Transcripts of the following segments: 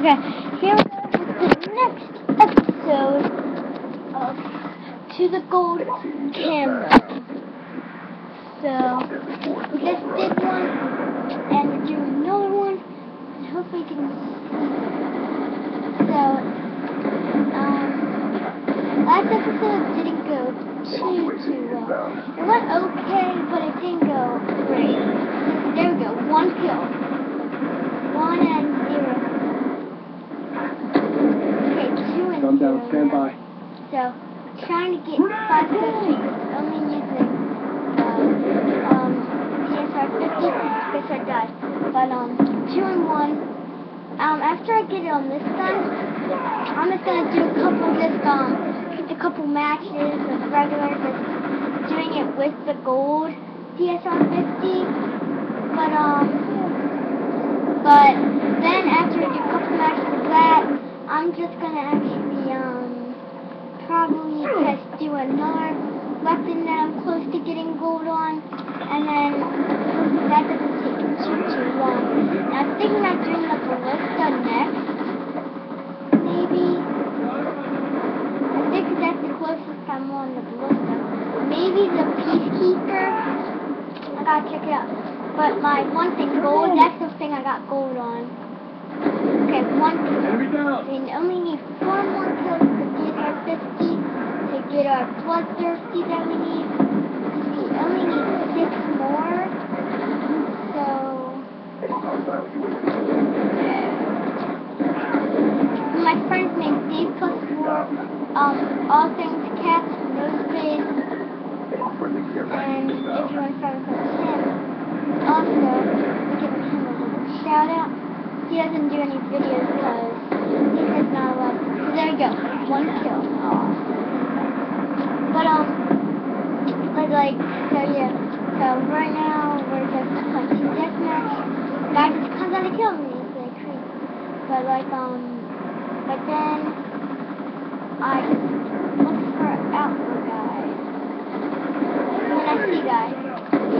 Okay, here we go with the next episode of To the Gold Camo. So, we just did one, and we're doing another one, and hopefully we can So, um, last episode didn't go too, too well. It went okay, but it didn't go great. There we go, one kill. One and Come down, stand by. So, trying to get 550, only using uh, um, DSR 50, DSR died. But, um, 2 and 1. Um, after I get it on this gun, I'm just to do a couple, just, um, just a couple matches of regular, just doing it with the gold DSR 50. But, um, but then do another weapon that I'm close to getting gold on, and then that doesn't take too, too long. And I'm thinking about doing the ballista next, maybe. I think that's the closest I'm on the ballista. Maybe the peacekeeper. I gotta check it out. But my one thing gold, that's the thing I got gold on. Okay, one down. We only need four more kills to get our 50 to get our bloodthirsty that we need. We only need six more. So, my friend's named Dave Plus Four. Um, all things cats, no space. And if you want to try him, also, we're him a little shout out. He doesn't do any videos because he says not allowed. So there you go, one kill. Aw. But um, but like, so yeah, so right now we're just playing deathmatch. Guy just comes out to kill me, it's like crazy. But like um, but then I look for outlaw guy. And then I see guy.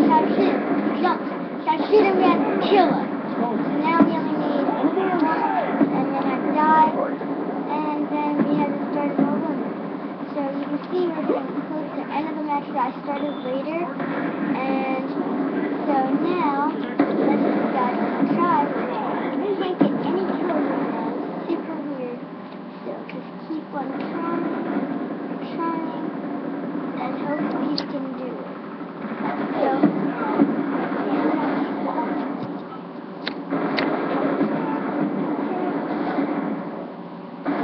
Shout him, jump. Shout shoot him again, kill him. So now we only need one, and then I die, and then we have to start over. So you can see we're getting close to the end of the match that I started later, and so now, let's see guys try. We can't get any kills right now, it's super weird. So just keep on trying, trying, and hopefully you can do it. So,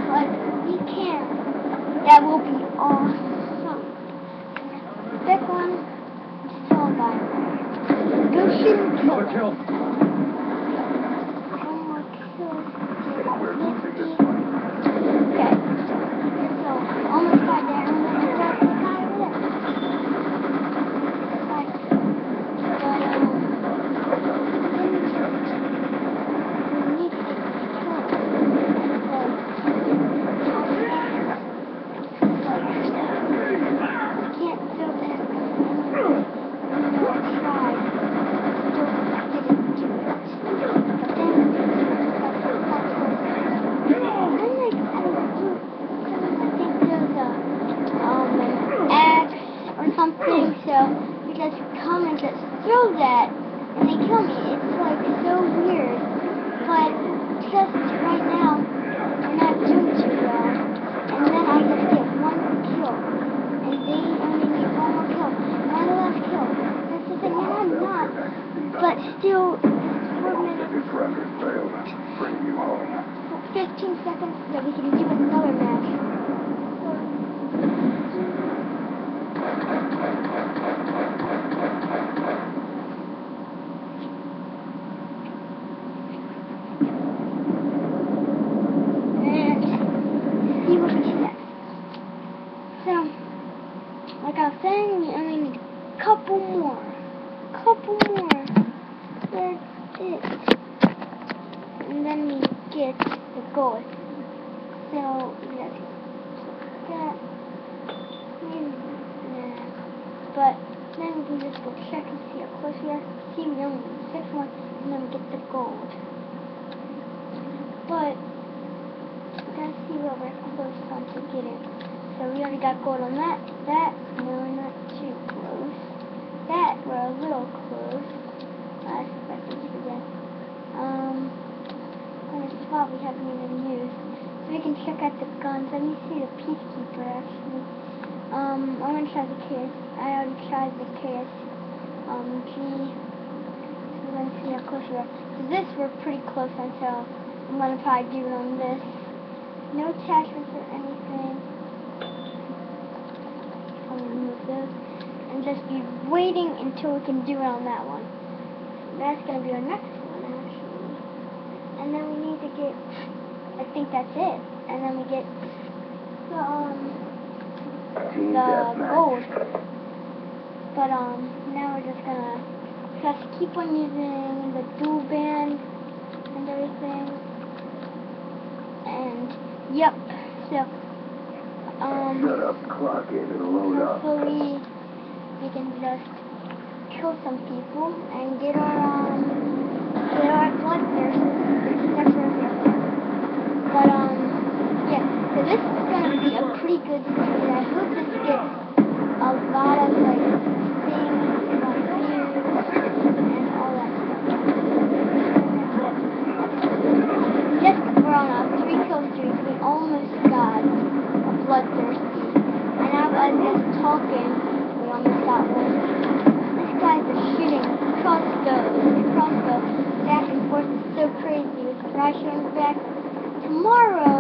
but we can. That will be awesome. Pick one, just tell a. Go shoot him, kill Another him. kill. One more kill. Get 50. Okay. So, almost got there. I'm gonna grab the guy over there. Right. But, um, we need to get this kill. Can't go back. I'm gonna try. Don't didn't do it. But then, I'm like, I don't know. I think there's a, um, an X or something, so you just come and just throw that, and they kill me. It's like so weird. But just right now, we're not doing too well. And then I just get one kill. And they only need one more kill. One last kill. That's the thing, and I'm not. But still, it's four minutes. If your efforts failed, bring you home. 15 seconds so we can do another match. And see what he says. So, like I was saying, we only need a couple more. Couple more. That's it and then we get the gold. So have that. But then we can just go check and see how close we are. See, we only need six more, and then we get the gold. But but we're close on to getting. So we already got gold on that. That, no, not too close. That, we're a little close. Do again. Um, and spot we haven't even used. So we can check out the guns. Let me see the Peacekeeper, actually. Um, I'm gonna try the KS. I already tried the KS. Um, G. So let's see how close we are. So this we're pretty close on, so I'm gonna probably do it on this. No attachments or anything. I'll remove those. And just be waiting until we can do it on that one. That's gonna be our next one, actually. And then we need to get, I think that's it. And then we get the, um, the gold. But um, now we're just gonna just keep on using the dual band and everything. And yep, so um, Shut up, clock in and load up. hopefully we can just kill some people and get our um, get our bloodthirst. That's what we're here for. But um, yeah, so this is gonna good season. I hope this gets a lot of like things on views and all that stuff. Just we're on three streak. We almost got a bloodthirsty, and I was just talking. We almost got one. This guy's a shooting crossbow, crossbow back and forth. It's so crazy. With crashing back tomorrow,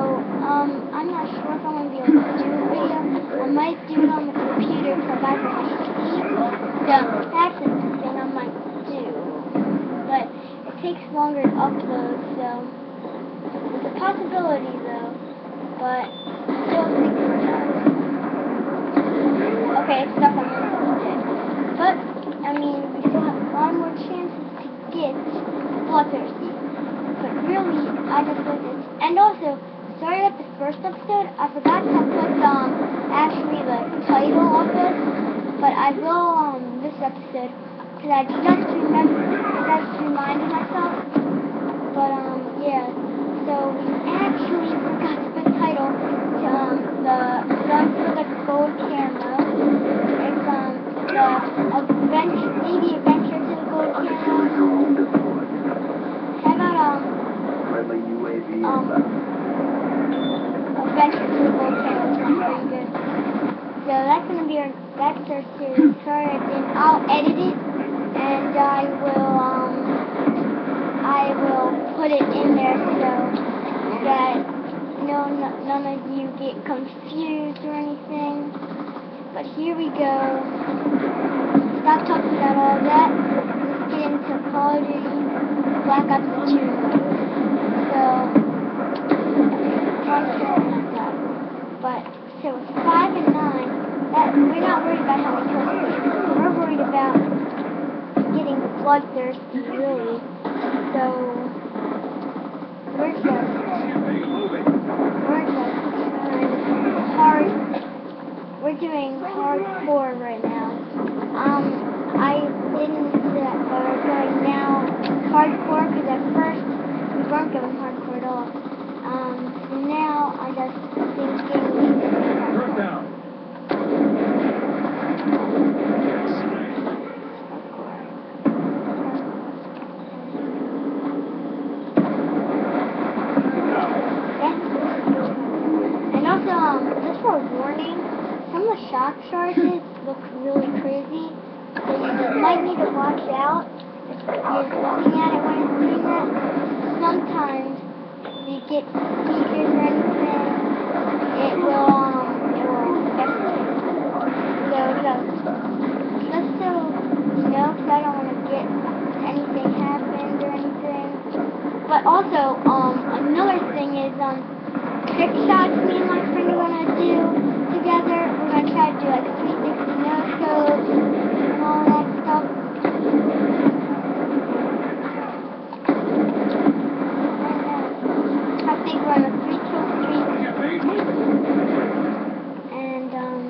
um, I'm not sure if I'm going to be able to do a video. I might do it on the computer because I have that's the thing I might do. But it takes longer to upload, so it's a possibility though. But still think it. Okay, it's stuck on this stick. But, I mean, we still have a lot more chances to get bloodthirsty. But really, I just did this. And also, sorry about the first episode. I forgot to put um actually the title of this, but I will um this episode because I just remember just reminded myself. But um yeah, so we actually forgot to put the title to um the gun for the gold camo. It's um the adventure, maybe adventure to the gold camo. How about um Um. Adventure to the Gold Camo is pretty good. So that's gonna be our our series. Sorry I didn't I'll edit it and I will um I will put it in there so that no, no none of you get confused or anything. But here we go. Stop talking about all that. Let's get into Call of Duty Black Ops 2. So but so it's five and nine. That we're not worried about how we get. We're worried about getting bloodthirsty, really. So we're just we're just hard. We're doing hardcore right now. Um, I didn't say that, but we're going now hardcore because at first we weren't going hardcore at all. Um, so now I just thinking we should do hardcore. Yeah. And also, um, just for a warning, some of the shock charges look really crazy. So you might need to watch out if you're looking at it when it's doing that. Sometimes you get speakers or anything, it will, um, it will affect you. So, just, just so you know, because I don't want to get anything happened or anything. But also, um, another thing is, um, trick shots me my friend are gonna do together. We're gonna try to do like 360 no scopes and all that stuff. And, uh, I think we're on a three kill streak. And um,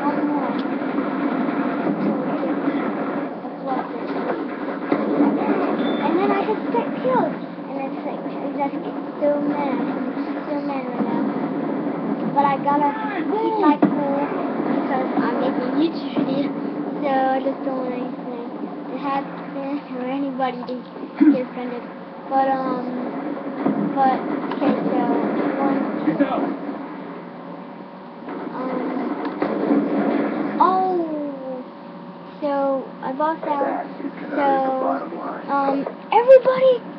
one more. Until we get the blood. And then I just get killed. And it's like, just get so mad. I'm so mad right now. But I gotta keep my cool because I'm making YouTube videos, So I just don't want anything to happen or anybody to get offended. But, um, but, okay, so, one, um, oh, so I out. That So, um, everybody